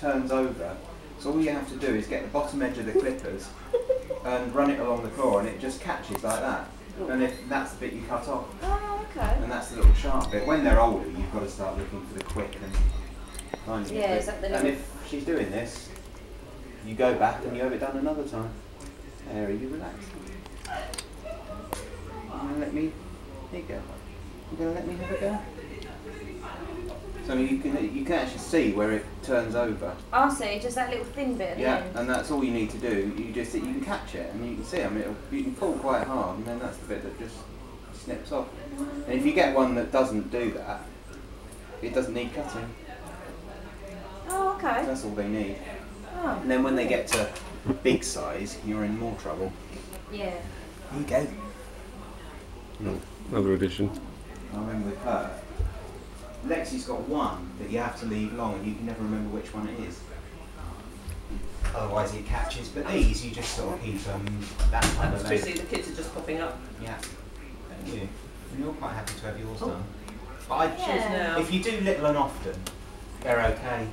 turns over. So all you have to do is get the bottom edge of the clippers and run it along the claw, and it just catches like that. And if that's the bit you cut off, Oh, okay. and that's the little sharp bit. When they're older, you've got to start looking for the quick and finding Yeah, it. is that the And if she's doing this, you go back and you have it done another time. There, you relax. You gonna let me? Here you go. You gonna let me have a go? So you can you can actually see where it turns over. Oh, I see, just that little thin bit Yeah, end. and that's all you need to do. You just you can catch it and you can see. I mean, it'll, you can pull quite hard, and then that's the bit that just snips off. And if you get one that doesn't do that, it doesn't need cutting. Oh, okay. That's all they need. Oh, And then when they get to big size, you're in more trouble. yeah. Here you go. Another addition. I remember with her. Lexi's got one that you have to leave long, and you can never remember which one it is. Otherwise, it catches. But these, you just sort of keep um, that kind That's of true, the kids are just popping up. Yeah. Thank you. And you're quite happy to have yours Oh. done. But I, Yeah. Now. if you do little and often, they're okay.